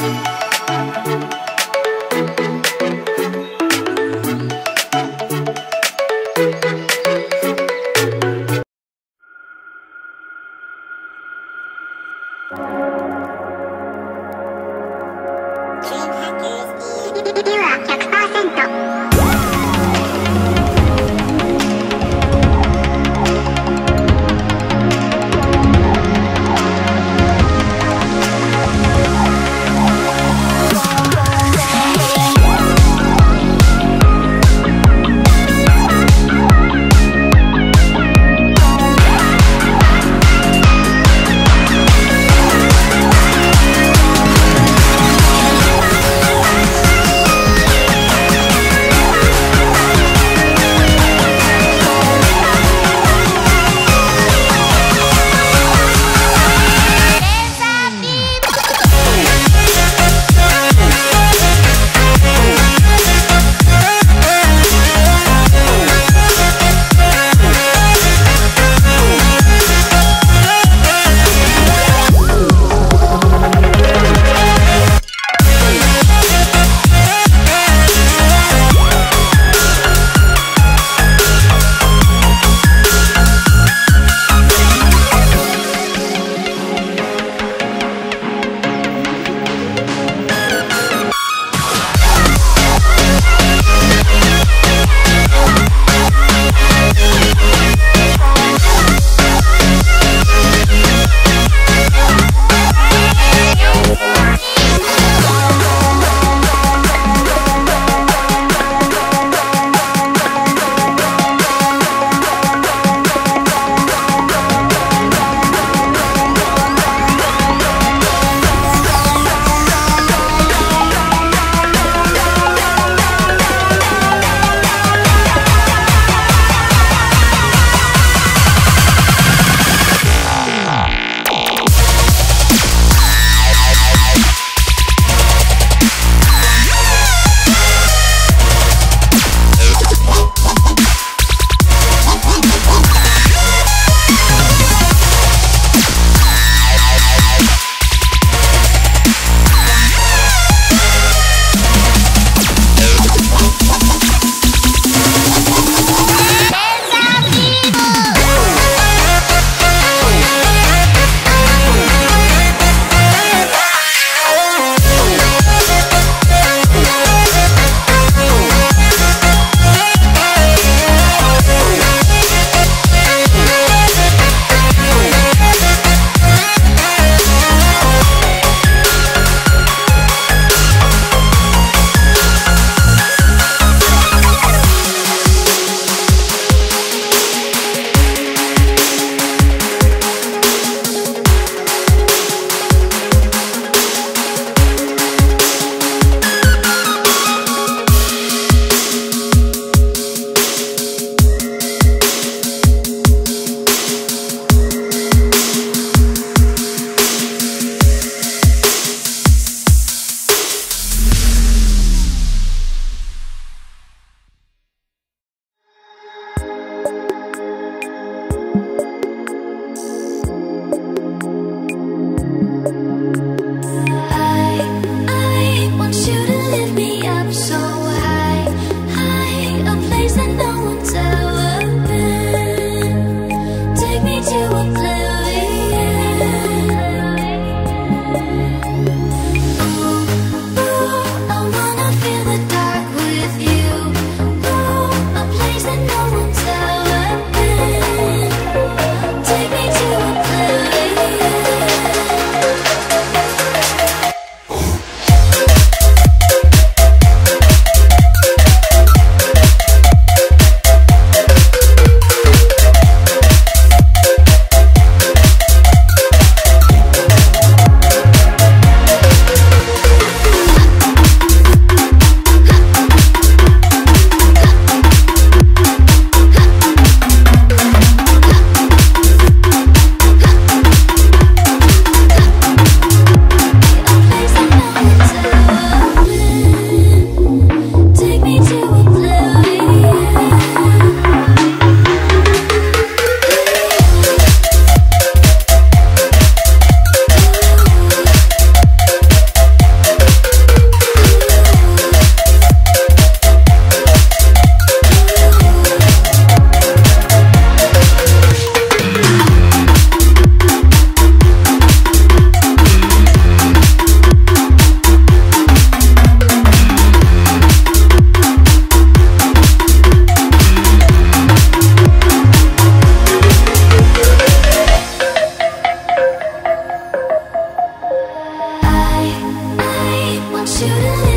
Dream Hackers. Shouldn't